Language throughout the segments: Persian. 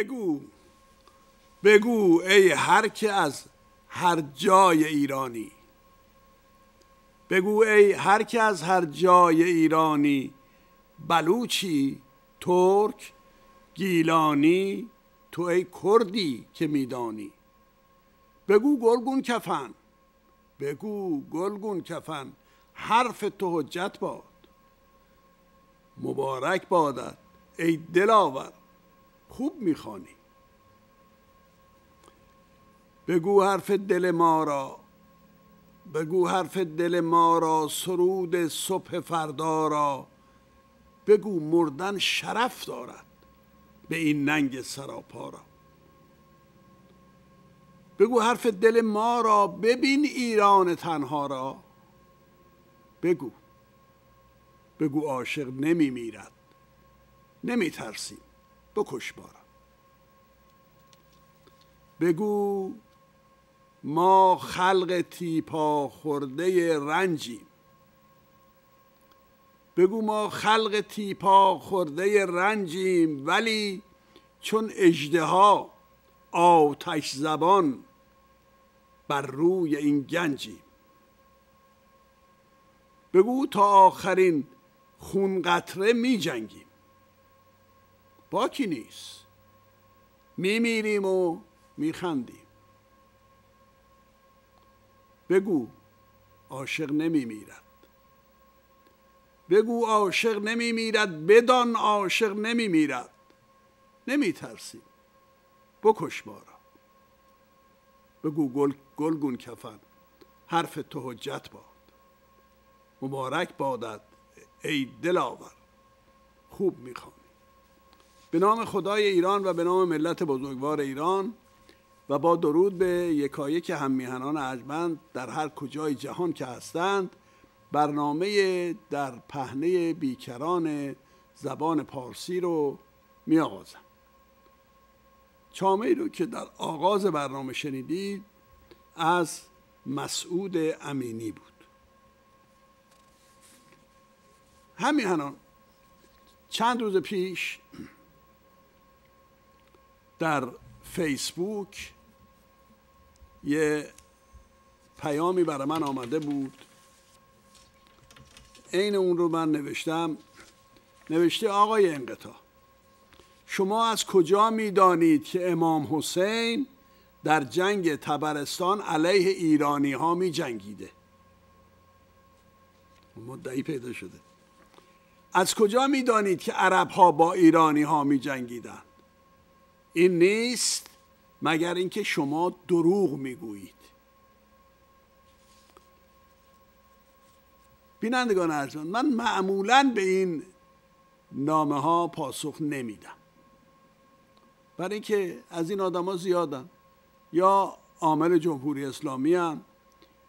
بگو. بگو ای هر که از هر جای ایرانی. بگو ای هر که از هر جای ایرانی. بلوچی ترک گیلانی. تو ای کردی که میدانی. بگو گلگون کفن. بگو گلگون کفن. حرف تو حجت باد. مبارک بادت ای دلاور. خوب می‌خوانی. بگو حرف دل ما را بگو حرف دل ما را سرود صبح فردا را. بگو مردن شرف دارد به این ننگ سراپا را. بگو حرف دل ما را ببین ایران تنها را. بگو. بگو عاشق نمی میرد نمی ترسیم. بکش بارا بگو ما خلق تیپا خورده رنجیم. بگو ما خلق تیپا خورده رنجیم ولی چون اجدها آتش زبان بر روی این گنجیم. بگو تا آخرین خون قطره می جنگیم باکی نیست. می میریم و می خندیم بگو عاشق نمی میرد بگو عاشق نمی میرد بدان عاشق نمی میرد نمی ترسیم بکش ما را. بگو گل گلگون کفن. حرف تو حجت باد. مبارک بادت ای دلاور. خوب می‌خوانی به نام خدای ایران و به نام ملت بزرگوار ایران و با درود به یکایک هم میهنان ارجمند در هر کجای جهان که هستند برنامه در پهنه بیکران زبان پارسی رو می آغازم چامه رو که در آغاز برنامه شنیدید از مسعود امینی بود. همیهنان چند روز پیش در فیسبوک یه پیامی برای من آمده بود. عین اون رو من نوشتم. نوشته آقای انقطاع شما از کجا می‌دانید که امام حسین در جنگ تبرستان علیه ایرانی ها می جنگیده مدعی پیدا شده. از کجا می دانید که عرب ها با ایرانی ها می جنگیدن این نیست مگر اینکه شما دروغ می گویید بینندگان ارجمند من معمولا به این نامه ها پاسخ نمیدم. برای اینکه از این آدما زیادن. یا عامل جمهوری اسلامی هم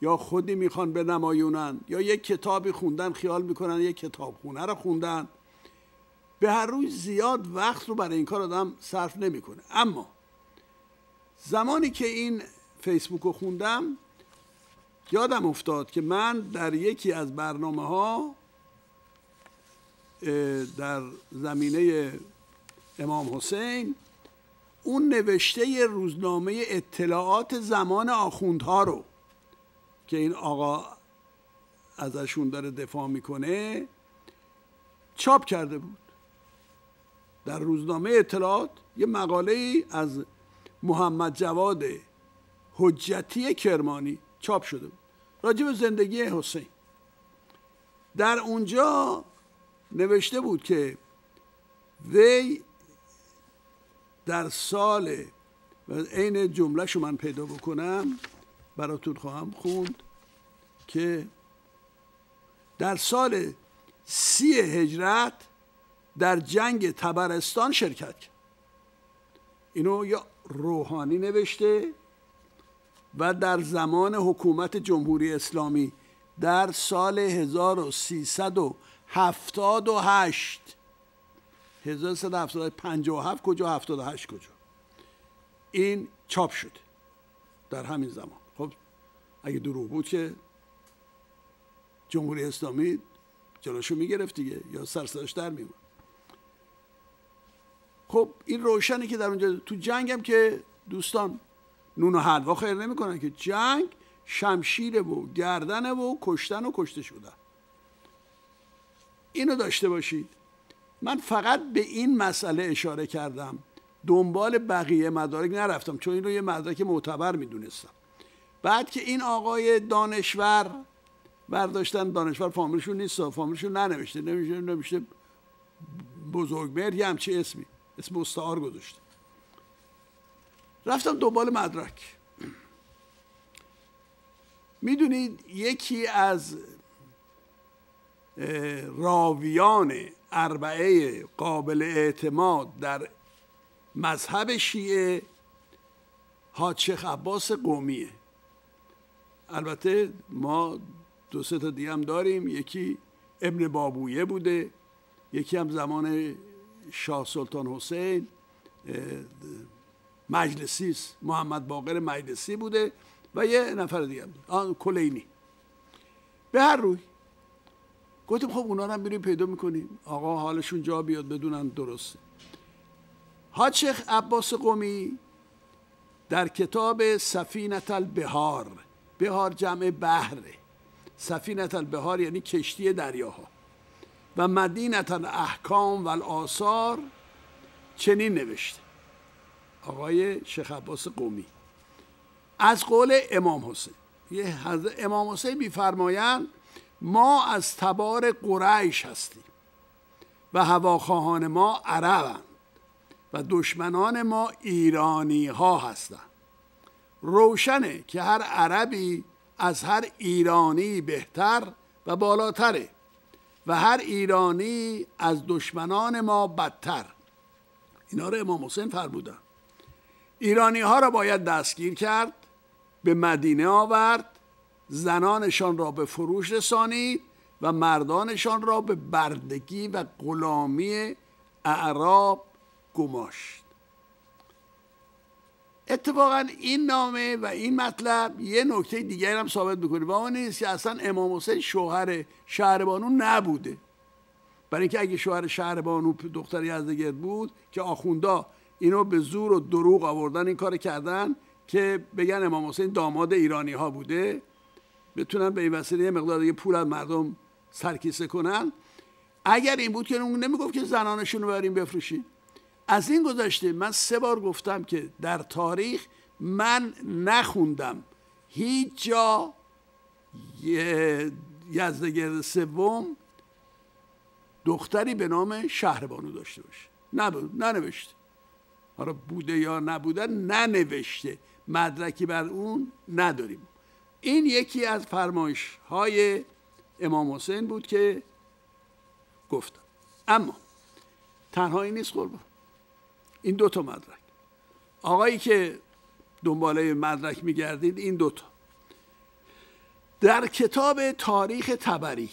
یا خودی می‌خوان به نمایونن یا یک کتابی خوندن خیال می‌کنن یک کتاب خونه رو خوندن. به هر روی زیاد وقت رو برای این کار آدم صرف نمی‌کنه. اما زمانی که این فیسبوک رو خوندم یادم افتاد که من در یکی از برنامه ها در زمینه امام حسین اون نوشته روزنامه اطلاعات زمان آخوندها رو که این آقا ازشون داره دفاع می‌کنه چاپ کرده بود. در روزنامه اطلاعات یه مقاله ای از محمد جواد حجتی کرمانی چاپ شده بود. راجع به زندگی حسین. در اونجا نوشته بود که وی در سال و عین جمله من پیدا بکنم براتون خواهم خوند که در سال سی هجرت در جنگ تبرستان شرکت کرد. اینو یا روحانی نوشته و در زمان حکومت جمهوری اسلامی در سال 1378 1357 کجا 78 کجا. این چاپ شده در همین زمان. خب اگه دروغ بود که جمهوری اسلامی جلوشو می‌گرفت دیگه یا سرسرش در میومد خب این روشنه که در اونجا تو جنگ هم که دوستان نون و حلوا خیر نمی‌کنن که جنگ شمشیر و گردنه و کشتن و کشته شدن. اینو داشته باشید. من فقط به این مسئله اشاره کردم. دنبال بقیه مدارک نرفتم چون این رو یه مدرک معتبر می‌دونستم. بعد که این آقای دانشور برداشتن دانشور فامیلشون نیست فامیلشون ننوشته نمیشه نمیشه بزرگمهر یه همچی اسمی. اسم استعار گذاشته رفتم دنبال مدرک. می‌دونید یکی از راویان اربعه قابل اعتماد در مذهب شیعه شیخ عباس قومیه. البته ما دو سه تا دیگه هم داریم. یکی ابن بابویه بوده یکی هم زمان شاه سلطان حسین مجلسی محمد باقر مجلسی بوده و یه نفر دیگه هم. کلینی. به هر روی. گفتیم خب اونا رو هم بریم پیدا می‌کنیم. آقا حالشون جا بیاد بدونن درسته. حاج شیخ عباس قومی در کتاب سفینت البهار. بهار جمع بحره. سفینت البهار یعنی کشتی دریاها. و مدینت الاحکام و الآثار چنین نوشته. آقای شیخ عباس قومی. از قول امام حسین. یه امام حسین میفرمایند ما از تبار قریش هستیم و هواخواهان ما عربند و دشمنان ما ایرانی ها هستند. روشنه که هر عربی از هر ایرانی بهتر و بالاتره. و هر ایرانی از دشمنان ما بدتر. اینا رو امام حسین فرمودن. ایرانی ها را باید دستگیر کرد به مدینه آورد زنانشان را به فروش رسانید و مردانشان را به بردگی و غلامی اعراب گماشت. اتفاقا این نامه و این مطلب یه نکته دیگر هم ثابت می‌کنه. و اون نیست که اصلا امام حسین شوهر شهربانو نبوده. برای اینکه اگه شوهر شهربانو دختری یزدگرد بود که آخوندا اینو به زور و دروغ آوردن این کار کردن که بگن امام حسین داماد ایرانی ها بوده. بتونن به این وسیله یه مقدار دیگه پول از مردم سرکیسه کنن. اگر این بود که اون نمی‌گفت که زنانشون رو بریم بفروشین از این گذشته من سه بار گفتم که در تاریخ من نخوندم. هیچ جا یزدگرد سوم دختری به نام شهربانو داشته باشه. ننوشته. حالا بوده یا نبوده ننوشته. مدرکی بر اون نداریم. این یکی از فرمایش های امام حسین بود که گفتم. اما تنهایی نیست قربان. این دوتا مدرک. آقایی که دنباله مدرک میگردید این دوتا در کتاب تاریخ تبری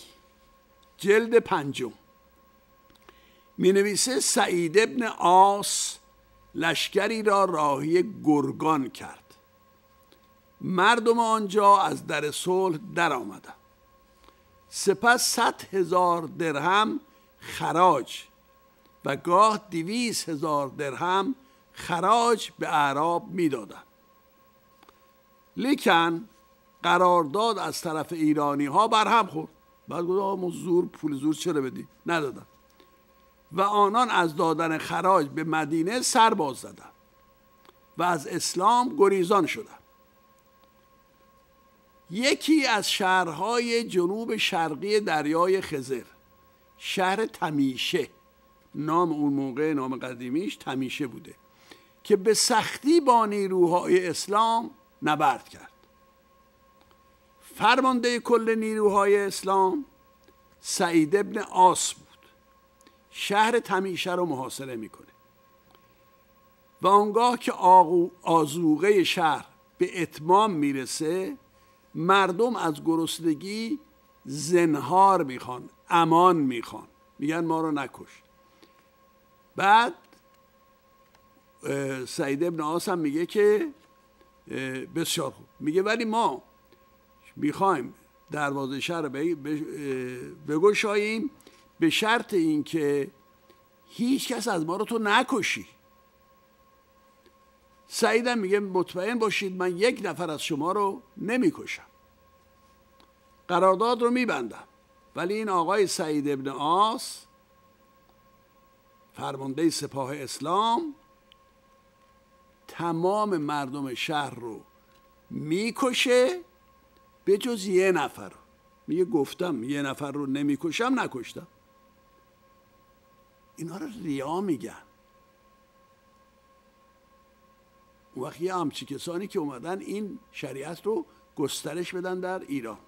جلد پنجم می نویسه سعید ابن آس لشکری را راهی گرگان کرد. مردم آنجا از در صلح در آمدند سپس صد هزار درهم خراج و گاه دویست هزار درهم خراج به اعراب می‌دادند. لیکن قرارداد از طرف ایرانی ها برهم خورد. بعد گفت زور پول زور چرا بدی؟ ندادن. و آنان از دادن خراج به مدینه سر باز زدند و از اسلام گریزان شدند. یکی از شهرهای جنوب شرقی دریای خزر شهر تمیشه. نام اون موقع نام قدیمیش تمیشه بوده که به سختی با نیروهای اسلام نبرد کرد. فرمانده کل نیروهای اسلام سعید ابن آس بود. شهر تمیشه رو محاصره می‌کنه. و آنگاه که آزوغه شهر به اتمام می‌رسه مردم از گرسنگی زنهار می‌خوان امان می‌خوان. میگن ما رو نکش. بعد سعید ابن آس هم میگه که بسیار خوب. میگه ولی ما می‌خوایم دروازه شهر رو بگشاییم به شرط اینکه هیچ کس از ما رو تو نکشی. سعیدم میگه مطمئن باشید من یک نفر از شما رو نمی‌کشم. قرارداد رو میبندم. ولی این آقای سعید ابن آس فرمانده سپاه اسلام تمام مردم شهر رو می‌کشه به جز یه نفر. میگه گفتم یه نفر رو نمی‌کشم نکشتم. اینا رو ریا میگن. اون وقت همچی کسانی که اومدن این شریعت رو گسترش بدن در ایران.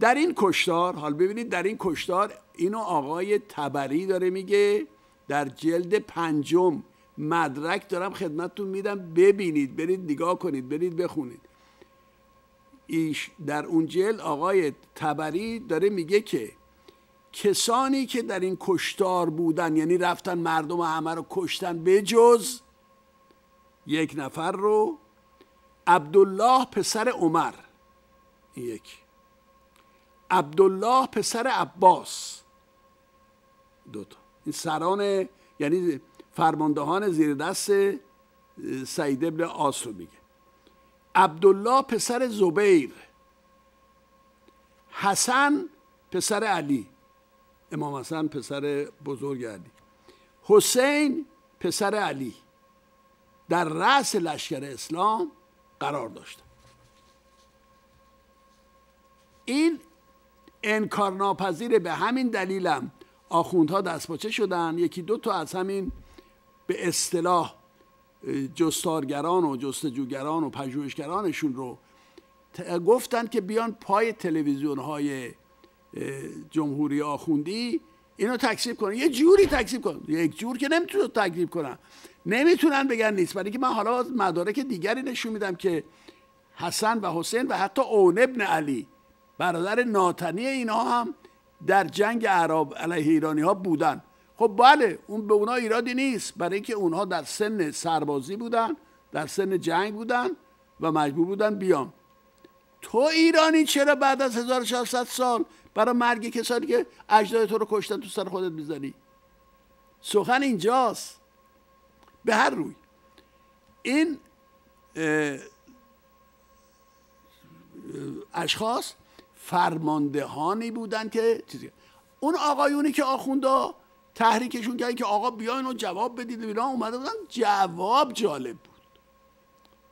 در این کشتار حال ببینید در این کشتار اینو آقای تبری داره میگه در جلد پنجم مدرک دارم خدمتتون میدم. ببینید برید نگاه کنید برید بخونید. ایش در اون جلد آقای تبری داره میگه که کسانی که در این کشتار بودن یعنی رفتن مردم همه رو کشتن بجز یک نفر رو عبدالله پسر عمر یک عبدالله پسر عباس. دوتا این سران یعنی فرماندهان زیر دست سعید ابن آس رو میگه. عبدالله پسر زبیر. حسن پسر علی. امام حسن پسر بزرگ علی. حسین پسر علی. در رأس لشکر اسلام قرار داشتن این انکار ناپذیره به همین دلیلم آخوندها دستپاچه شدن. یکی دو تا از همین به اصطلاح جستارگران و جستجوگران و پژوهشگرانشون رو گفتن که بیان پای تلویزیون های جمهوری آخوندی اینو تکذیب کنن. یه جوری تکذیب کنن. یک جور که نمی‌تونه تکذیب کنن. نمی‌تونن بگن نیست. برای که من حالا مدارک دیگری نشون میدم که حسن و حسین و حتی اون ابن علی برادر ناتنی اینها هم در جنگ عرب علیه ایرانی ها بودن. خب بله اون به اونها ایرادی نیست. برای اینکه اونها در سن سربازی بودن در سن جنگ بودن و مجبور بودن بیان. تو ایرانی چرا بعد از 1400 سال برای مرگ کسانی که اجداد تو رو کشتن تو سر خودت می‌زنی؟ سخن اینجاست. به هر روی. این اشخاص فرماندهانی بودن که چیزی. اون آقایونی که آخوندا تحریکشون کردن که آقا بیاین و جواب بدید. اینا اومده بودن جواب جالب بود.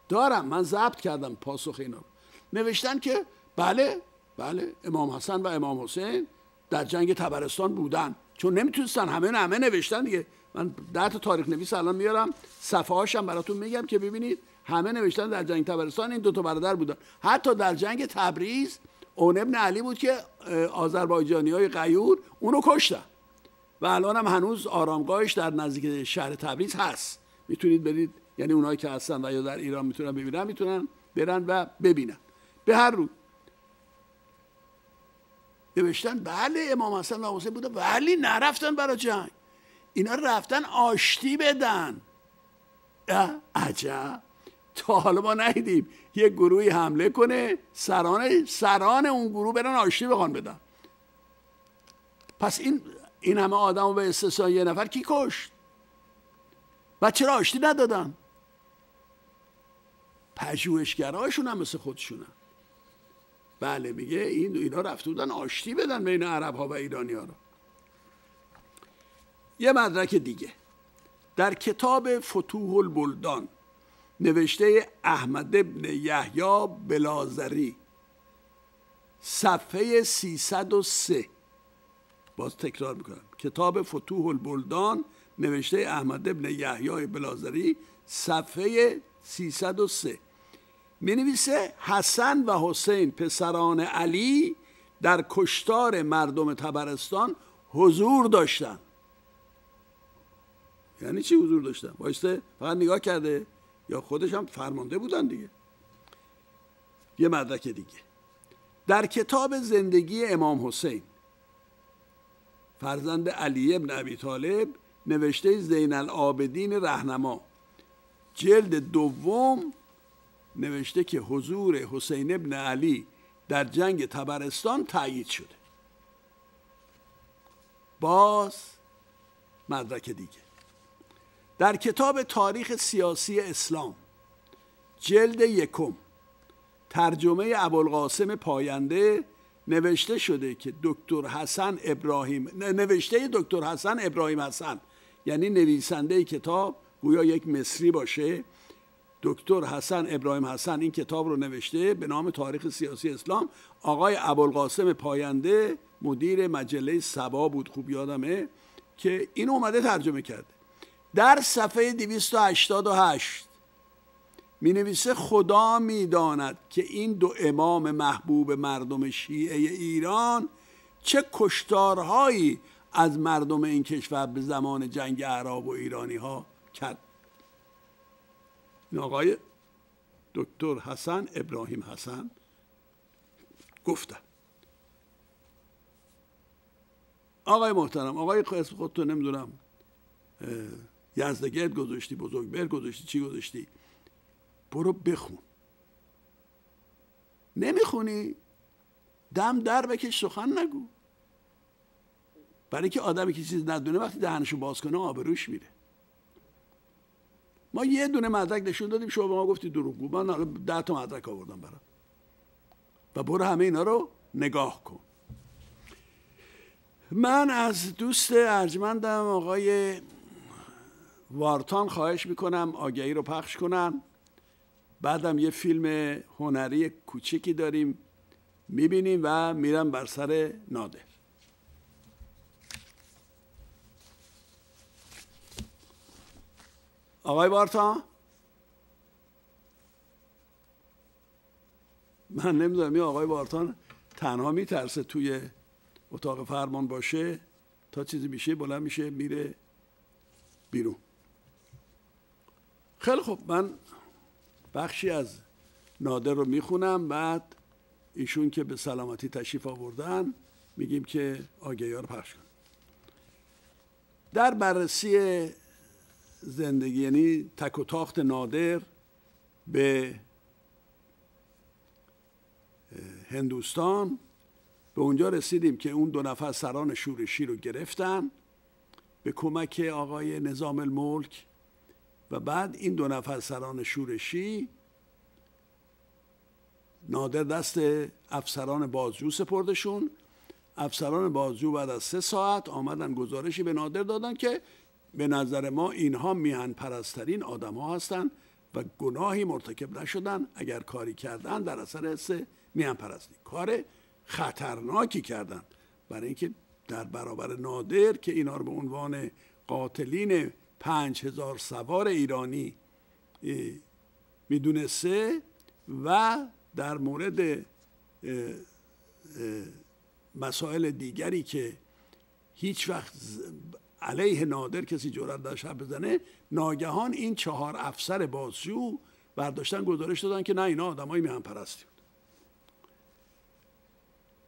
دارم من ضبط کردم پاسخ اینا نوشتن که بله بله امام حسن و امام حسین در جنگ تبرستان بودن. چون نمی‌تونستن همه همه نوشتن دیگه. من ده تا تاریخ نویس الان میارم صفحه هاشم براتون میگم که ببینید. همه نوشتن در جنگ تبرستان این دو تا برادر بودن. حتی در جنگ تبریز اون ابن علی بود که آذربایجانی های غیور اونو کشتن. و الان هم هنوز آرامگاهش در نزدیک شهر تبریز هست. می‌تونید برید یعنی اونایی که هستن و یا در ایران می‌تونن ببینن می‌تونن برن و ببینن. به هر رو. نوشتن بله امام حسن و حسین بوده ولی نرفتن برای جنگ. اینا رفتن آشتی بدن. عجب. تا حالا ما ندیدیم. یه گروهی حمله کنه سران سران اون گروه برن آشتی بخوان بدن. پس این این همه آدم به استثنا یه نفر کی کشت؟ و چرا آشتی ندادن؟ پژوهشگراشون هم مثل خودشونن. بله میگه این اینا رفته بودن آشتی بدن بین عرب ها و ایرانی ها رو. یه مدرک دیگه. در کتاب فتوح البلدان نوشته احمد ابن یحیی بلازری. صفحه 303 باز تکرار می‌کنم. کتاب فتوح البلدان نوشته احمد ابن یحیی بلازری صفحه 303 می نویسه حسن و حسین پسران علی در کشتار مردم تبرستان حضور داشتن. یعنی چی حضور داشتن؟ بایسته فقط نگاه کرده. یا خودش هم فرمانده بودن دیگه. یه مدرک دیگه. در کتاب زندگی امام حسین فرزند علی ابن ابی طالب نوشته زین العابدین رهنما. جلد دوم نوشته که حضور حسین ابن علی در جنگ تبرستان تایید شده. باز مدرک دیگه. در کتاب تاریخ سیاسی اسلام جلد یکم ترجمه ابوالقاسم پاینده نوشته شده که دکتر حسن ابراهیم نوشته دکتر حسن ابراهیم حسن یعنی نویسنده کتاب گویا یک مصری باشه. دکتر حسن ابراهیم حسن این کتاب رو نوشته به نام تاریخ سیاسی اسلام. آقای ابوالقاسم پاینده مدیر مجله سبا بود خوب یادمه که این اومده ترجمه کرده. در صفحه 288 می نویسه خدا می داند که این دو امام محبوب مردم شیعه ایران چه کشتارهایی از مردم این کشور به زمان جنگ عرب و ایرانی ها کرد. این آقای دکتر حسن ابراهیم حسن گفتن آقای محترم آقای اسم خودتو نمی‌دونم یزدگرد گذاشتی بزرگبرد گذاشتی چی گذاشتی؟ برو بخون. نمی‌خونی؟ دم در بکش سخن نگو. برای که آدمی که چیز ندونه وقتی دهنشو باز کنه آبروش میره. ما یه دونه مدرک نشون دادیم شما به ما گفتی دروغگو. من ده تا مدرک آوردم برام. و برو همه اینا رو نگاه کن. من از دوست ارجمندم آقای وارتان خواهش می‌کنم آگهی رو پخش کنم بعدم یه فیلم هنری کوچکی داریم می‌بینیم و میرم بر سر نادر. آقای بارتا من نمی‌دونم این آقای بارتان تنها میترسه توی اتاق فرمان باشه تا چیزی میشه بلند میشه میره بیرون. خیلی خوب. من بخشی از نادر رو می‌خونم بعد ایشون که به سلامتی تشریف آوردن میگیم که آگهی رو پخش کن در بررسی زندگی یعنی تک و تاخت نادر به هندوستان به اونجا رسیدیم که اون دو نفر سران شورشی رو گرفتن. به کمک آقای نظام الملک و بعد این دو نفر سران شورشی نادر دست افسران بازجو سپردشون. افسران بازجو بعد از سه ساعت آمدن گزارشی به نادر دادن که به نظر ما اینها میهن پرسترین آدم ها هستند و گناهی مرتکب نشدن. اگر کاری کردن در اثر حس میهن پرستی کار خطرناکی کردن. برای اینکه در برابر نادر که اینا رو به عنوان قاتلین پنج هزار سوار ایرانی می‌دونسته و در مورد مسائل دیگری که هیچ وقت علیه نادر کسی جرأت داشت بزنه ناگهان این چهار افسر بازجو برداشتن گزارش دادن که نه اینا آدمای میهن پرستی بود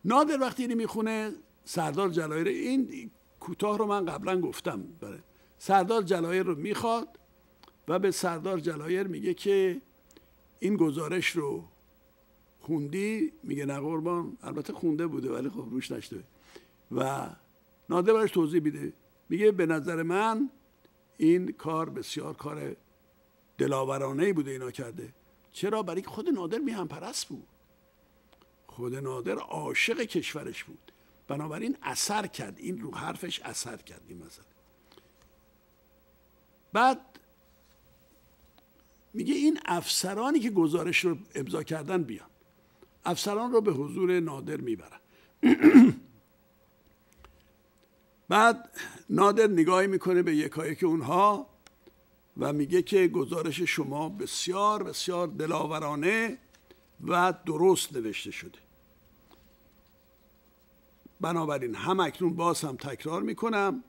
نادر وقتی اینو می‌خونه سردار جلایر این کوتاه رو من قبلا گفتم بره. سردار جلایر رو می‌خواد و به سردار جلایر میگه که این گزارش رو خوندی؟ میگه نه قربان البته خونده بوده ولی خب روش نشده. و نادر برش توضیح میده. میگه به نظر من این کار بسیار کار دلاورانه بوده اینا کرده. چرا؟ برای خود نادر میهم پرست بود. خود نادر عاشق کشورش بود. بنابراین اثر کرد. این رو حرفش اثر کرد. این مثلا. بعد میگه این افسرانی که گزارش رو امضا کردن بیان. افسران رو به حضور نادر می‌برن. بعد نادر نگاهی می‌کنه به یکایک اونها و میگه که گزارش شما بسیار بسیار دلاورانه و درست نوشته شده. بنابراین هم اکنون باز هم تکرار می‌کنم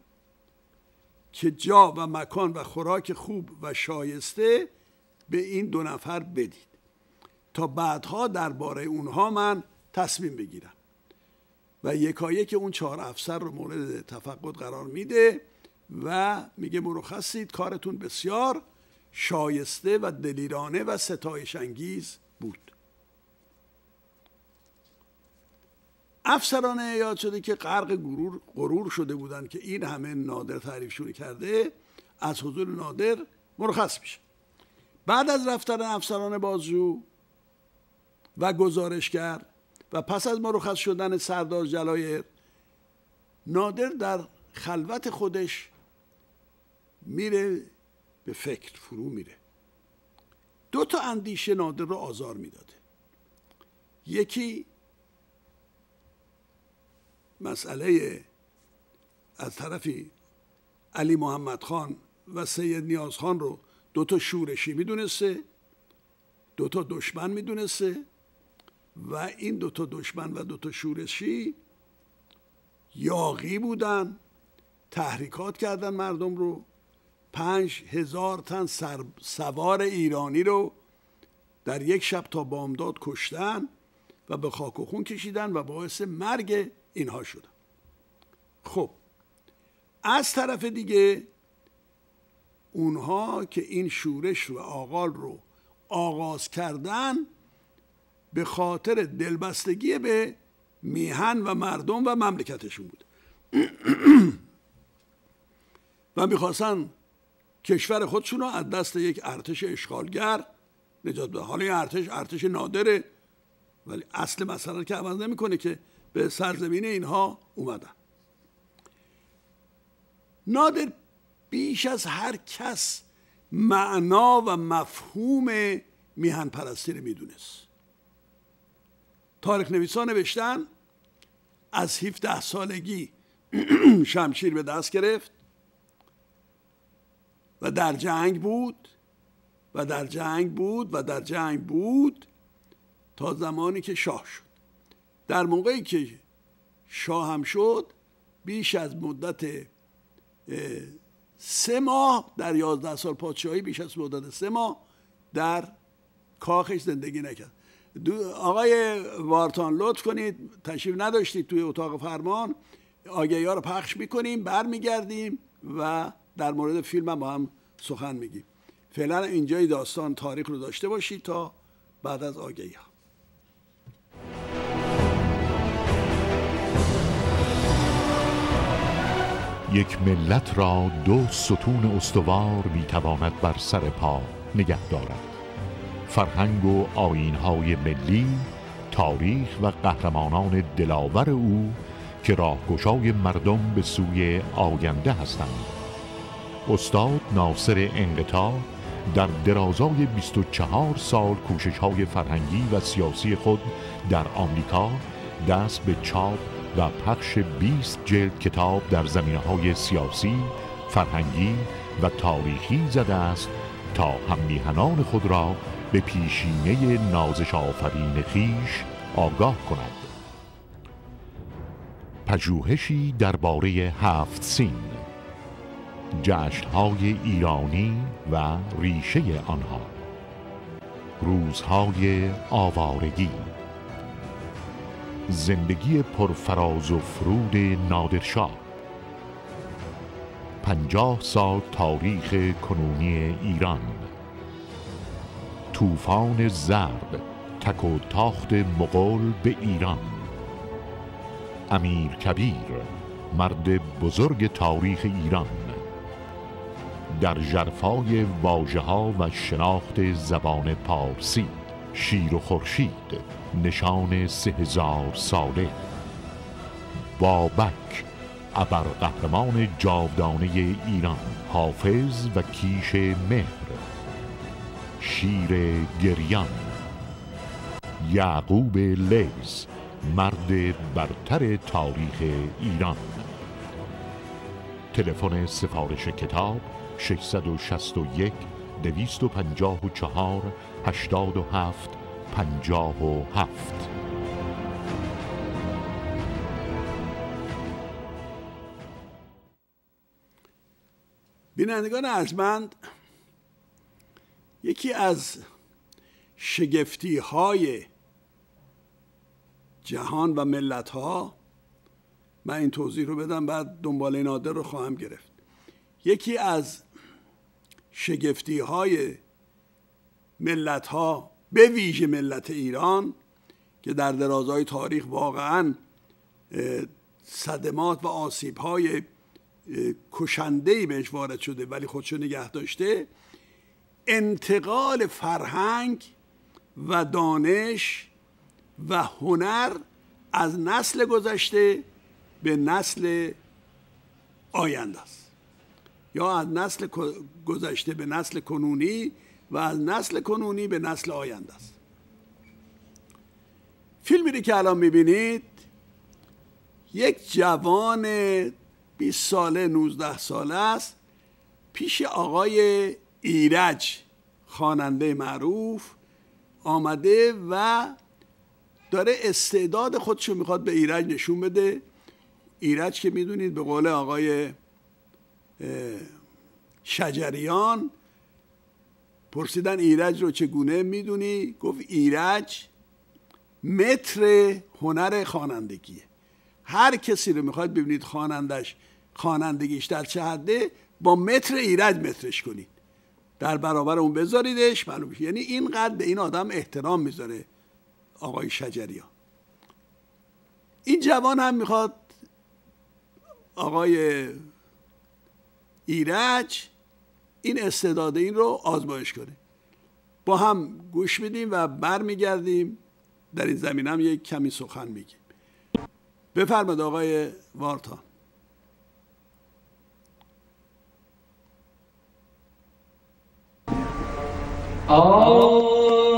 که جا و مکان و خوراک خوب و شایسته به این دو نفر بدید. تا بعدها درباره اونها من تصمیم بگیرم. و یکایک اون چهار افسر رو مورد تفقد قرار میده و میگه مرخصید کارتون بسیار شایسته و دلیرانه و ستایش انگیز بود افسران یاد شده که غرق غرور, غرور شده بودند که این همه نادر تعریفشون کرده از حضور نادر مرخص میشه. بعد از رفتن افسران بازجو و گزارشگر و پس از مرخص شدن سردار جلایر نادر در خلوت خودش میره به فکر فرو میره. دو تا اندیشه نادر رو آزار می‌داده. یکی مسئله از طرفی علی محمد خان و سید نیاز خان رو دو تا شورشی می‌دونسته دو تا دشمن می‌دونسته و این دو تا دشمن و دو تا شورشی یاقی بودن تحریکات کردن مردم رو. پنج هزار تن سوار ایرانی رو در یک شب تا بامداد کشتن و به خاک و خون کشیدن و باعث مرگ اینها شدن خب از طرف دیگه اونها که این شورش و آقال رو آغاز کردن به خاطر دلبستگی به میهن و مردم و مملکتشون بود. و می‌خواستن کشور خودشون رو از دست یک ارتش اشغالگر نجات بده حالا این ارتش ارتش نادره ولی اصل مسئله که عوض نمی‌کنه که به سرزمین اینها اومدن نادر بیش از هر کس معنا و مفهوم میهن پرستی رو می‌دونست. تاریخ نویسان نوشتن از 17 سالگی شمشیر به دست گرفت و در جنگ بود و در جنگ بود و در جنگ بود تا زمانی که شاه شد. در موقعی که شاه هم شد بیش از مدت سه ماه در یازده سال پادشاهی بیش از مدت سه ماه در کاخش زندگی نکرد. آقای وارتان لطف کنید تشریف نداشتید توی اتاق فرمان آگهی ها رو پخش می‌کنیم برمیگردیم و در مورد فیلم هم با هم سخن میگیم. فعلا اینجای داستان تاریخ رو داشته باشید تا بعد از آگهی ها. یک ملت را دو ستون استوار می‌تواند بر سر پا نگه دارد. فرهنگ و آینهای ملی تاریخ و قهرمانان دلاور او که راهگشای مردم به سوی آینده هستند. استاد ناصر انقطاع در درازای 24 سال کوشش های فرهنگی و سیاسی خود در آمریکا دست به چاپ و پخش 20 جلد کتاب در زمینه های سیاسی، فرهنگی و تاریخی زده است تا همیهنان خود را به پیشینه نازش آفرین خیش آگاه کند. پژوهشی درباره هفت سین جشنهای ایرانی و ریشه آنها روزهای آوارگی زندگی پرفراز و فرود نادرشاه پنجاه سال تاریخ کنونی ایران. طوفان زرد تک و تاخت مغول به ایران. امیر کبیر مرد بزرگ تاریخ ایران. در جرفای واژه ها و شناخت زبان پارسی. شیر و خورشید نشان سه هزار ساله. بابک ابر قهرمان جاودانه ایران حافظ و کیش مهر. شیر گریان یعقوب لیز مرد برتر تاریخ ایران. تلفن سفارش کتاب 661 254 87 57 بینندگان ارجمند یکی از شگفتی های جهان و ملت ها من این توضیح رو بدم بعد دنبال نادر رو خواهم گرفت. یکی از شگفتی های ملت ها به ویژه ملت ایران که در درازای تاریخ واقعا صدمات و آسیب های کشنده ای بهش وارد شده ولی خودشو نگه داشته انتقال فرهنگ و دانش و هنر از نسل گذشته به نسل آینده است. یا از نسل گذشته به نسل کنونی و از نسل کنونی به نسل آینده است. فیلمی که الان می‌بینید یک جوان 20 ساله 19 ساله است پیش آقای ایرج خواننده معروف آمده و داره استعداد خودشو می‌خواد به ایرج نشون بده. ایرج که می‌دونید به قول آقای شجریان پرسیدن ایرج رو چگونه می‌دونی؟ گفت ایرج متر هنر خوانندگیه. هر کسی رو می‌خواید ببینید خوانندش خوانندگیش در چه حده با متر ایرج مترش کنید. در برابر اون بذاریدش معلوم یعنی اینقدر به این آدم احترام می‌ذاره آقای شجریان. این جوان هم می‌خواد آقای ایرج این استعداد این رو آزمایش کنه. با هم گوش میدیم و برمیگردیم. در این زمین هم یک کمی سخن میگیم. بفرماد آقای وارتان آه!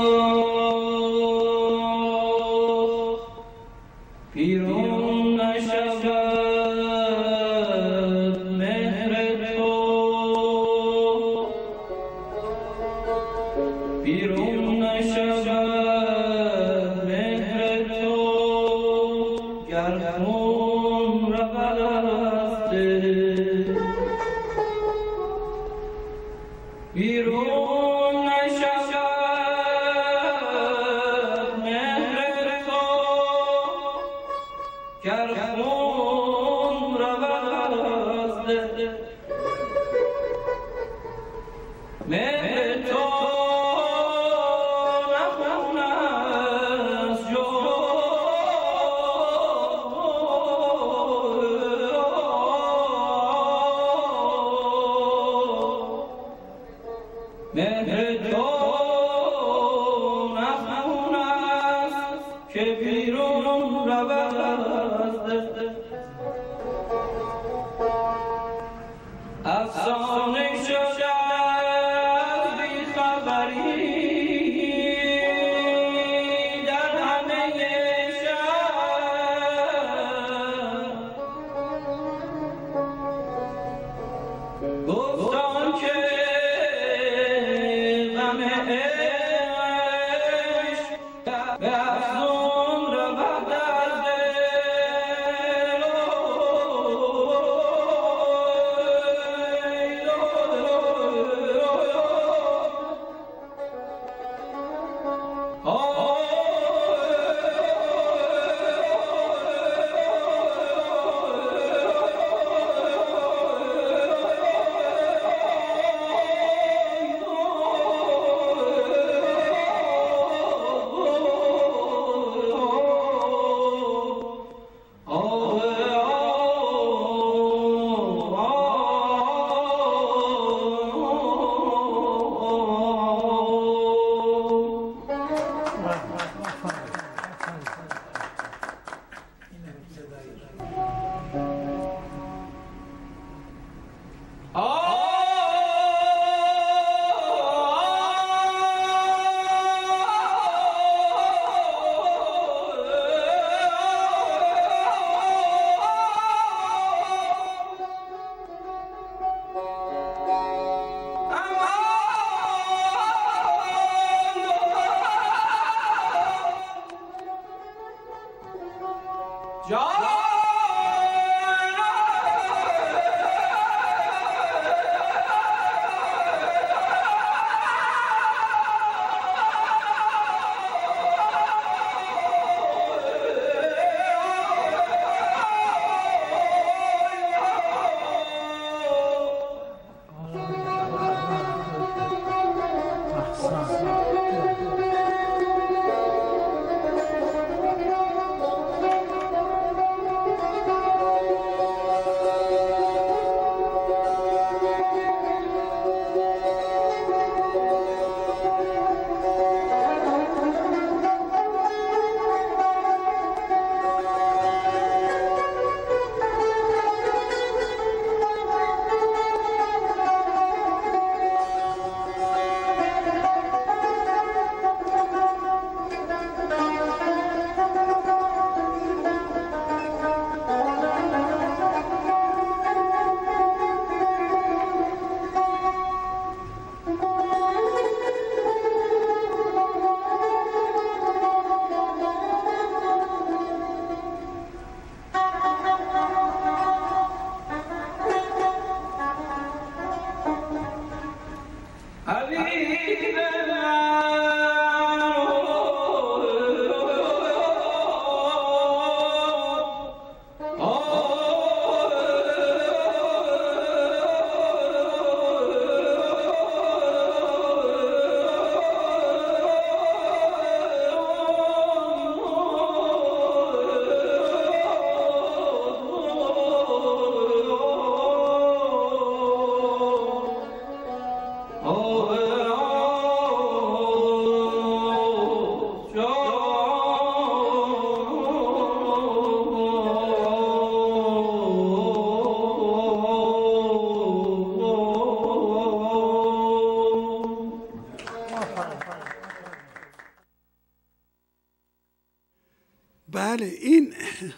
این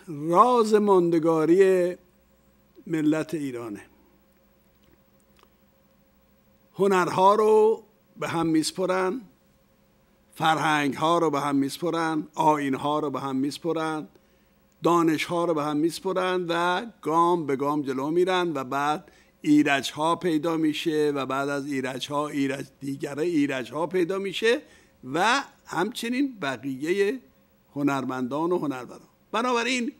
راز ماندگاری ملت ایرانه. هنرها رو به هم میسپرن فرهنگ ها رو به هم میسپرن آین ها رو به هم میسپرن دانش ها رو به هم میسپرن و گام به گام جلو میرن و بعد ایرج ها پیدا میشه و بعد از ایرج ها ایرج دیگره ایرج ها پیدا میشه و همچنین بقیه هنرمندان و هنروران. بنابراین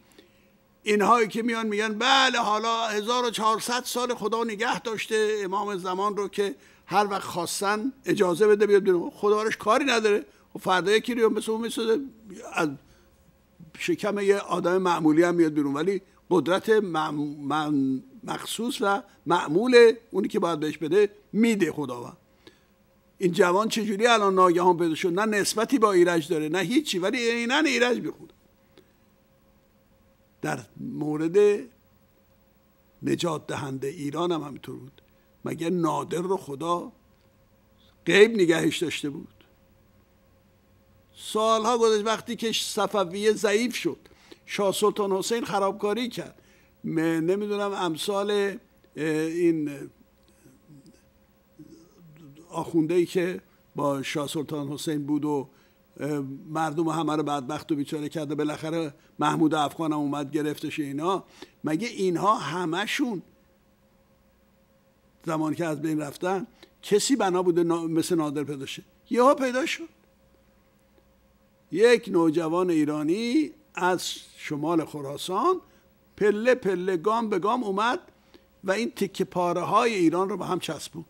اینهایی که میان میگن بله حالا 1400 سال خدا نگه داشته امام زمان رو که هر وقت خواستن اجازه بده بیاد بیرون. خدا کاری نداره. و خب فردا یکی رو مثل اون از شکم یه آدم معمولی هم میاد بیرون. ولی قدرت مخصوص و معمول اونی که باید بهش بده میده خداوند. این جوان چجوری الان ناگهان پیدا شد؟ نه نسبتی با ایرج داره نه هیچی ولی عینا ایرج می‌خونه در مورد نجات دهنده ایران هم همینطور بود. مگه نادر رو خدا غیب نگهش داشته بود؟ سالها گذشت وقتی که صفویه ضعیف شد شاه سلطان حسین خرابکاری کرد. نمی‌دونم امثال این آخونده ای که با شاه سلطان حسین بود و مردم همه رو بدبخت و بیچاره کرده. بالاخره محمود افغان هم اومد گرفتش اینا. مگه اینها همشون زمان که از بین رفتن کسی بنا بوده مثل نادر پیدا شد یهو پیدا شد. یک نوجوان ایرانی از شمال خراسان پله پله گام به گام اومد و این تکه پاره های ایران رو به هم چسبون.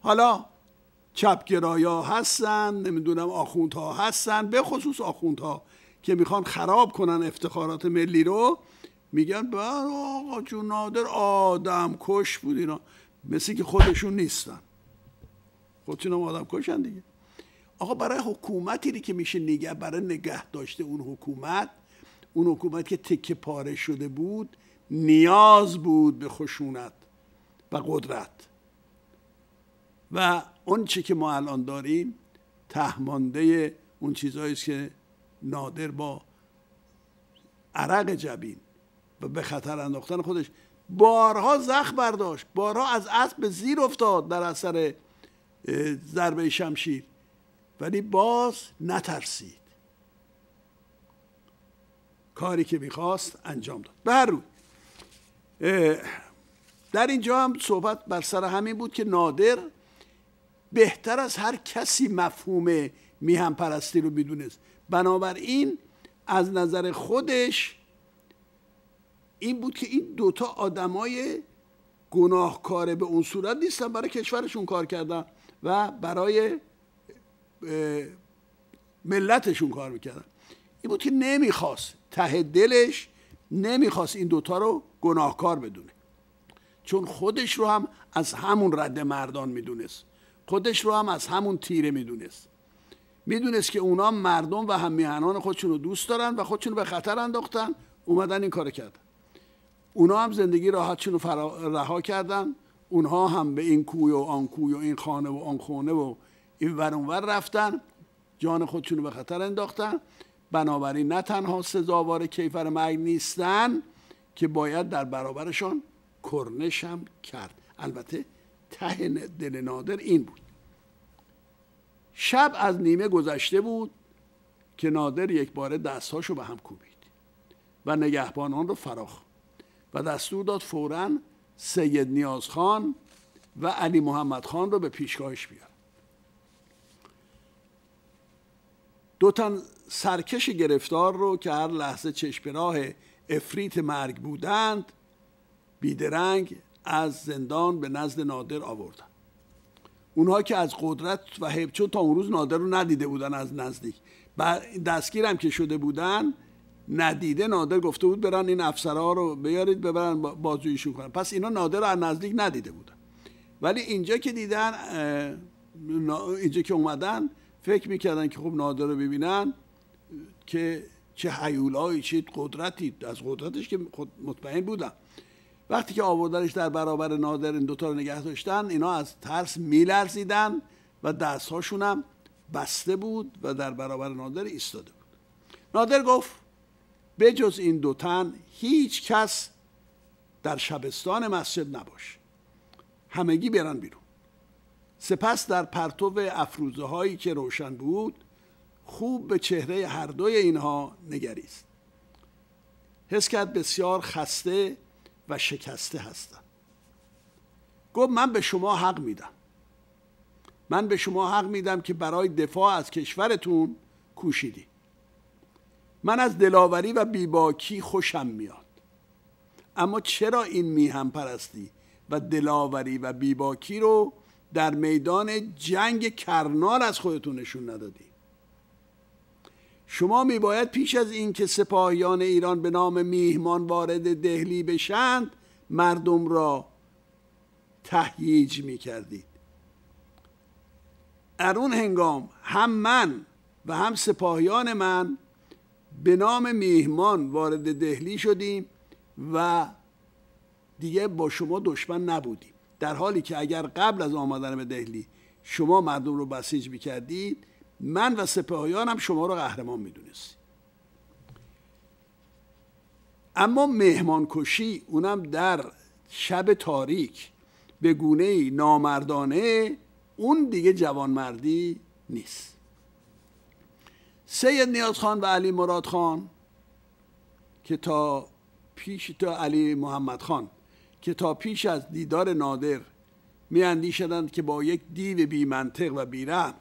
حالا چپگرایا هستن نمی‌دونم آخوندها هستن. به خصوص آخوندها که می‌خوان خراب کنن افتخارات ملی رو میگن بر آقا جون نادر آدم کش بود اینا. مثل که خودشون نیستن. خودشون هم آدم کشن دیگه. آقا برای حکومتی که میشه نگه برای نگه داشته اون حکومت اون حکومت که تکه پاره شده بود نیاز بود به خشونت و قدرت. و اون چی که ما الان داریم تهمانده اون چیزهایی که نادر با عرق جبین و به خطر انداختن خودش. بارها زخم برداشت بارها از اسب به زیر افتاد در اثر ضربه شمشیر. ولی باز نترسید. کاری که می‌خواست انجام داد. به هر در اینجا هم صحبت بر سر همین بود که نادر بهتر از هر کسی مفهوم میهم پرستی رو می‌دونست. بنابراین از نظر خودش این بود که این دوتا آدمای گناهکار به اون صورت نیستن برای کشورشون کار کردن و برای ملتشون کار می‌کردن. این بود که نمی‌خواست ته دلش نمی‌خواست این دوتا رو گناهکار بدونه. چون خودش رو هم از همون رد مردان می‌دونست. خودش رو هم از همون تیره می‌دونست. می‌دونست که اونا مردم و هم میهنان خودشون رو دوست دارن و خودشون رو به خطر انداختن. اومدن این کار کردن. اونا هم زندگی راحتشون رو رها کردن. اونها هم به این کوی و آن کوی و این خانه و آن خونه و این ور رفتن. جان خودشون رو به خطر انداختن. بنابراین نه تنها سزاوار کیفر مرگ نیستن که باید در برابرشان کرنش هم کرد. البته ته دل نادر این بود. شب از نیمه گذشته بود که نادر یک بار دستهاشو به هم کوبید و نگهبانان رو فراخ و دستور داد فورا سید نیاز خان و علی محمد خان رو به پیشگاهش بیار دو تن سرکش گرفتار رو که هر لحظه چشم راه افریت مرگ بودند بیدرنگ از زندان به نزد نادر آوردن. اونها که از قدرت و حیب چون تا اون روز نادر رو ندیده بودن از نزدیک. دستگیر هم که شده بودن ندیده نادر گفته بود برن این افسرها رو بیارید ببرن بازجوییشون کنن. پس اینا نادر رو از نزدیک ندیده بودن. ولی اینجا که دیدن اینجا که اومدن فکر می‌کردن که خب نادر رو ببینن که چه حیولایی چه قدرتی از قدرتش که خود مطمئن بودن. وقتی که آوردنش در برابر نادر این دوتا رو نگه داشتن اینا از ترس میلرزیدن و دستهاشون هم بسته بود و در برابر نادر ایستاده بود. نادر گفت بجز این دو تن هیچ کس در شبستان مسجد نباشه همگی برن بیرون. سپس در پرتو افروزه هایی که روشن بود خوب به چهره هر دوی اینها نگریست. حس کرد بسیار خسته و شکسته هستم. گفت من به شما حق میدم. من به شما حق میدم که برای دفاع از کشورتون کوشیدی. من از دلاوری و بیباکی خوشم میاد. اما چرا این میهم پرستی و دلاوری و بیباکی رو در میدان جنگ کرنال از خودتون نشون ندادی؟ شما میباید پیش از اینکه سپاهیان ایران به نام میهمان وارد دهلی بشند مردم را تهییج می‌کردید. در اون هنگام هم من و هم سپاهیان من به نام میهمان وارد دهلی شدیم و دیگه با شما دشمن نبودیم. در حالی که اگر قبل از آمدن به دهلی شما مردم رو بسیج می‌کردید من و سپاهیانم شما رو قهرمان می‌دونست اما مهمان کشی اونم در شب تاریک به گونه نامردانه اون دیگه جوانمردی نیست. سید نیاز خان و علی مراد خان که تا پیش تا علی محمد خان که تا پیش از دیدار نادر می که با یک دیو بی منطق و بیرحم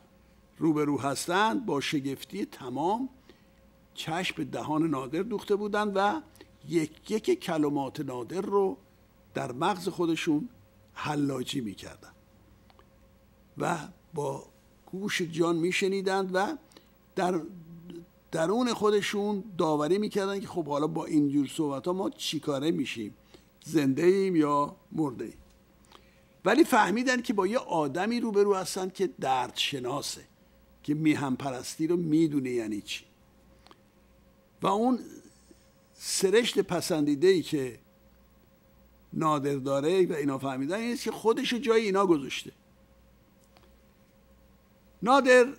روبرو هستند با شگفتی تمام چشم به دهان نادر دوخته بودند و یک یک کلمات نادر رو در مغز خودشون حلاجی می‌کردن و با گوش جان میشنیدند و در درون خودشون داوری می‌کردن که خب حالا با اینجور صحبت ها ما چیکاره میشیم؟ زنده ایم یا مرده ایم؟ ولی فهمیدن که با یه آدمی روبرو هستن که درد شناسه که میهم پرستی رو می‌دونه یعنی چی. و اون سرشت پسندیده ای که نادر داره و اینا فهمیدن این که خودش جای اینا گذاشته. نادر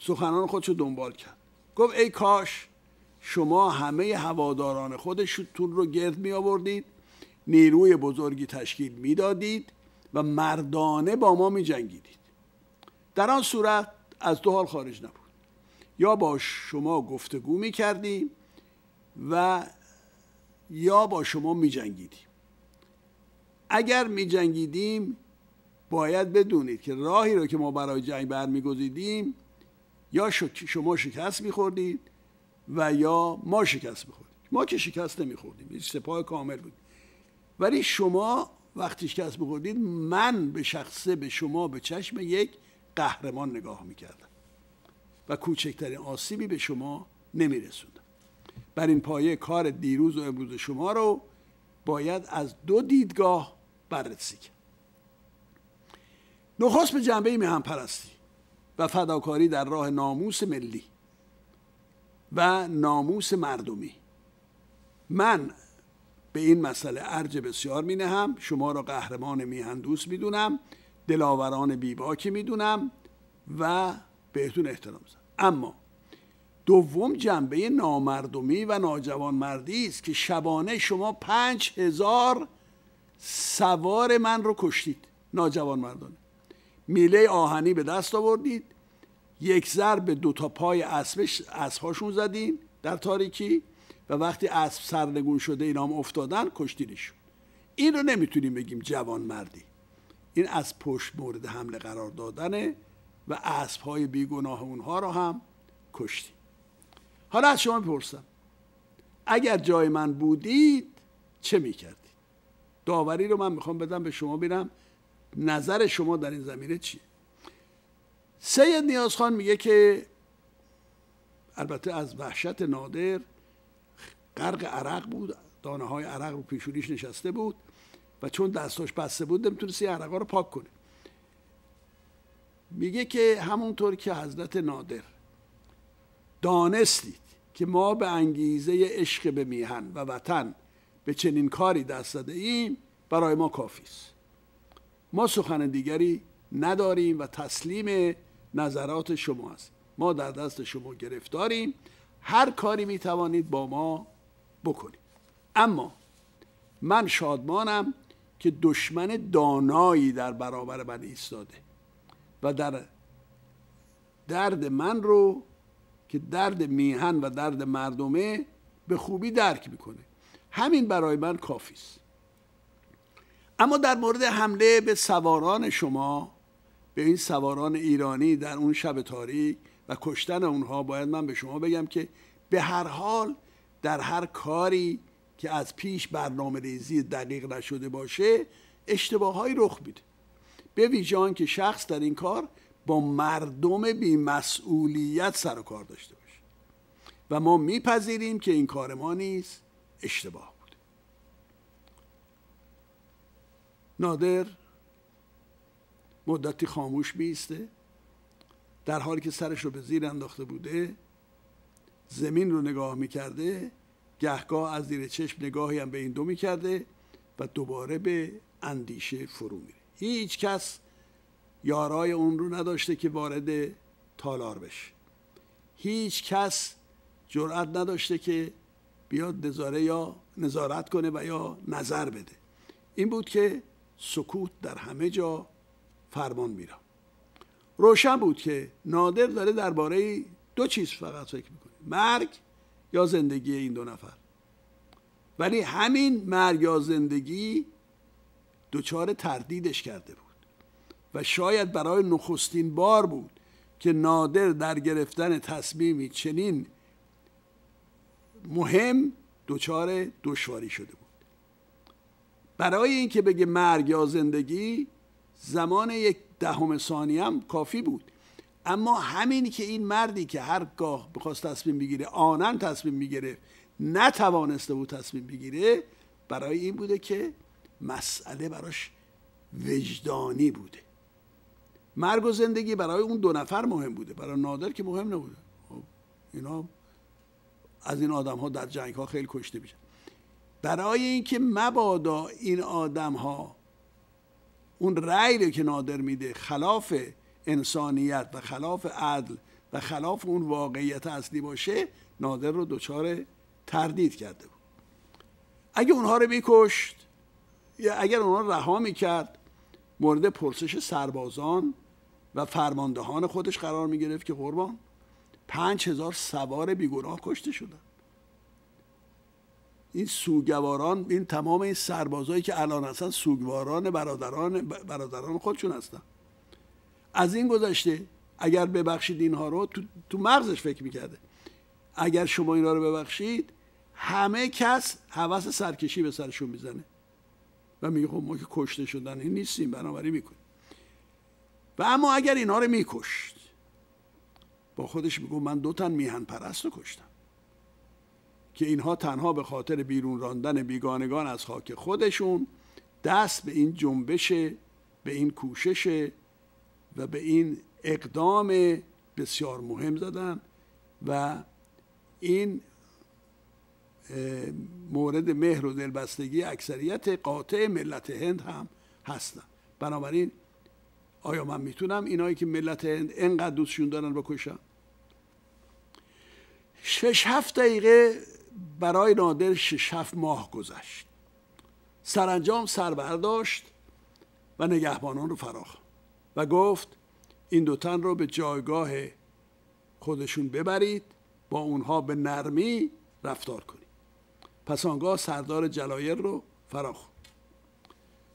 سخنان خودش رو دنبال کرد. گفت ای کاش شما همه هواداران خودشتون رو گرد می آوردید نیروی بزرگی تشکیل می‌دادید و مردانه با ما می جنگیدید در آن صورت از دو حال خارج نبود. یا با شما گفتگو می کردیم و یا با شما می جنگیدیم اگر می جنگیدیم باید بدونید که راهی رو که ما برای جنگ برمیگزیدیم یا شما شکست میخوردید و یا ما شکست میخوردیم. ما که شکست نمیخوردیم سپاه کامل بود. ولی شما وقتی شکست میخوردید من به شخصه به شما به چشم یک قهرمان نگاه می‌کردم. و کوچکترین آسیبی به شما نمیرسوندم بر این پایه کار دیروز و امروز شما رو باید از دو دیدگاه بررسی کرد. نخست به جنبه میهم پرستی و فداکاری در راه ناموس ملی و ناموس مردمی. من به این مسئله ارج بسیار می نهم شما را قهرمان میهندوس می‌دونم. دلاوران بیباکی می‌دونم و بهتون احترام زن. اما دوم جنبه نامردمی و ناجوانمردی است که شبانه شما پنج هزار سوار من رو کشتید ناجوانمردانه. میله آهنی به دست آوردید یک ضرب به دو تا پای اسبش اسبهاشون زدین در تاریکی و وقتی اسب سرنگون شده اینا هم افتادن کشتیرشون این رو نمی‌تونیم بگیم جوان مردی این از پشت مورد حمله قرار دادنه و اسب های بیگناه اونها رو هم کشتیم. حالا از شما می‌پرسم اگر جای من بودید چه می‌کردید؟ داوری رو من می‌خوام بدم به شما بینم نظر شما در این زمینه چیه؟ سید نیازخان میگه که البته از وحشت نادر غرق عرق بود دانه های عرق رو پیشونیش نشسته بود. و چون دستاش بسته بود نمی‌تونست یه عرقا رو پاک کنه میگه که همونطور که حضرت نادر دانستید که ما به انگیزه عشق به میهن و وطن به چنین کاری دست زده ایم برای ما کافی است. ما سخن دیگری نداریم و تسلیم نظرات شما است. ما در دست شما گرفتاریم. هر کاری می توانید با ما بکنید. اما من شادمانم که دشمن دانایی در برابر من ایستاده و در درد من رو که درد میهن و درد مردمه به خوبی درک می‌کنه. همین برای من کافی است. اما در مورد حمله به سواران شما به این سواران ایرانی در اون شب تاریک و کشتن اونها باید من به شما بگم که به هر حال در هر کاری که از پیش برنامه ریزی دقیق نشده باشه اشتباههایی رخ میده. به ویژه که شخص در این کار با مردم بیمسئولیت سر و کار داشته باشه. و ما میپذیریم که این کار ما نیست اشتباه بوده نادر مدتی خاموش بیسته در حالی که سرش رو به زیر انداخته بوده زمین رو نگاه می‌کرده گهگاه از زیر چشم نگاهی هم به این دو می‌کرده و دوباره به اندیشه فرو میره. هیچ کس یارای اون رو نداشته که وارد تالار بشه. هیچ کس جرأت نداشته که بیاد نظاره یا نظارت کنه و یا نظر بده. این بود که سکوت در همه جا فرمان میره روشن بود که نادر داره درباره دو چیز فقط فکر می‌کنه. مرگ یا زندگی این دو نفر. ولی همین مرگ یا زندگی دچار تردیدش کرده بود. و شاید برای نخستین بار بود که نادر در گرفتن تصمیمی چنین مهم دچار دشواری شده بود. برای اینکه بگه مرگ یا زندگی زمان یک دهم ثانیه هم کافی بود. اما همین که این مردی که هرگاه بخواست تصمیم بگیره آنن تصمیم می‌گیره نتوانسته بود تصمیم بگیره برای این بوده که مسئله براش وجدانی بوده. مرگ و زندگی برای اون دو نفر مهم بوده. برای نادر که مهم نبوده. خب اینا از این آدم ها در جنگ ها خیلی کشته میشن. برای اینکه مبادا این آدم ها اون رأی که نادر میده خلاف انسانیت و خلاف عدل و خلاف اون واقعیت اصلی باشه نادر رو دچار تردید کرده بود. اگه اونها رو میکشت یا اگر اونها رها می‌کرد مورد پرسش سربازان و فرماندهان خودش قرار می‌گرفت که قربان پنج هزار سوار بیگناه کشته شدن. این سوگواران این تمام این سربازایی که الان هستن سوگواران برادران برادران خودشون هستن. از این گذشته اگر ببخشید اینها رو تو, تو مغزش فکر می‌کرده. اگر شما اینا رو ببخشید همه کس حوث سرکشی به سرشون می‌زنه. و میگه خب ما که کشته شدن این نیستیم بنابراین می‌کنیم. و اما اگر اینها رو میکشت با خودش میگو من دو تن میهن پرست رو کشتم. که اینها تنها به خاطر بیرون راندن بیگانگان از خاک خودشون دست به این جنبش به این کوشش و به این اقدام بسیار مهم زدن و این مورد مهر و دلبستگی اکثریت قاطع ملت هند هم هستن. بنابراین آیا من می‌تونم اینایی که ملت هند انقدر دوستشون دارن بکشم شش هفت دقیقه برای نادر شش هفت ماه گذشت. سرانجام سر برداشت و نگهبانان رو فراخ گفت این دو تن رو به جایگاه خودشون ببرید با اونها به نرمی رفتار کنید. پس آنگاه سردار جلایر رو فراخ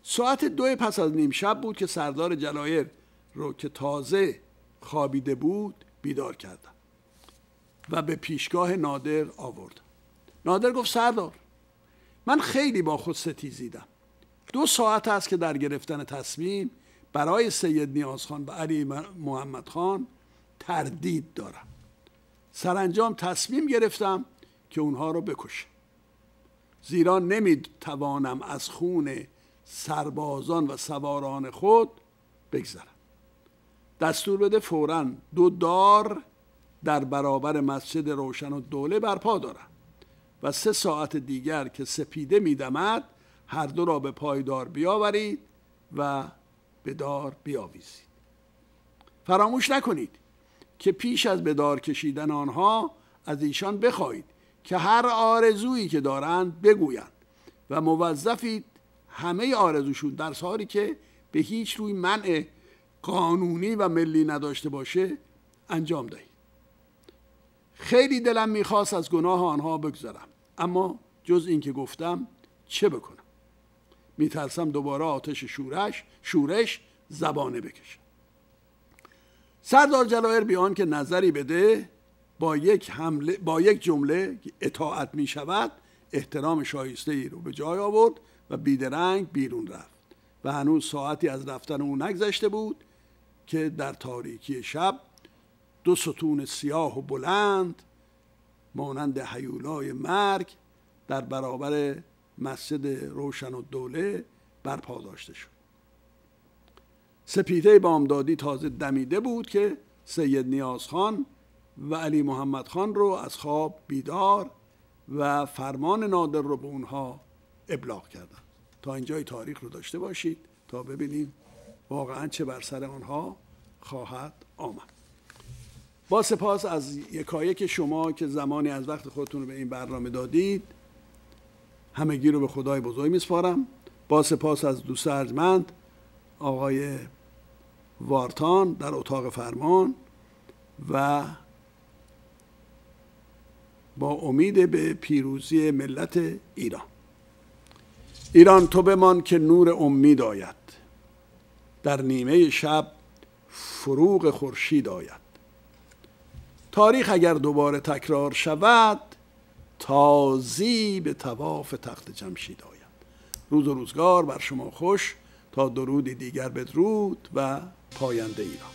ساعت دو پس از نیم شب بود که سردار جلایر رو که تازه خوابیده بود بیدار کردن و به پیشگاه نادر آورد. نادر گفت سردار من خیلی با خود ستیزیدم. دو ساعت است که در گرفتن تصمیم برای سید نیازخان و علی محمد خان تردید دارم. سرانجام تصمیم گرفتم که اونها رو بکشم. زیرا نمی‌توانم از خون سربازان و سواران خود بگذرم. دستور بده فورا دو دار در برابر مسجد روشن و دوله برپا دارم و سه ساعت دیگر که سپیده میدمد هر دو را به پایدار بیاورید و به دار بیاویزید. فراموش نکنید که پیش از به دار کشیدن آنها از ایشان بخواهید که هر آرزویی که دارند بگویند و موظفید همه آرزوشون در ساری که به هیچ روی منع قانونی و ملی نداشته باشه انجام دهید. خیلی دلم می‌خواست از گناه آنها بگذرم اما جز اینکه گفتم چه بکنم؟ میترسم دوباره آتش شورش شورش زبانه بکشم سردار جلایر بیان که نظری بده با یک حمله با یک جمله اطاعت می شود احترام شایسته ای رو به جای آورد و بیدرنگ بیرون رفت. و هنوز ساعتی از رفتن او نگذشته بود که در تاریکی شب دو ستون سیاه و بلند مانند حیولای مرگ در برابر مسجد روشن و دوله برپا داشته شد. سپیده بامدادی تازه دمیده بود که سید نیاز خان و علی محمد خان رو از خواب بیدار و فرمان نادر رو به اونها ابلاغ کردن. تا اینجای تاریخ رو داشته باشید تا ببینیم واقعا چه بر سر آنها خواهد آمد. با سپاس از یکایک شما که زمانی از وقت خودتون رو به این برنامه دادید همگی رو به خدای بزرگ میسپارم. با سپاس از دوست ارجمند آقای وارتان در اتاق فرمان و با امید به پیروزی ملت ایران. ایران تو بمان که نور امید آید. در نیمه شب فروغ خورشید آید. تاریخ اگر دوباره تکرار شود تازی به تواف تخت جمشید آید روز و روزگار بر شما خوش تا درودی دیگر بدرود و پاینده ایران.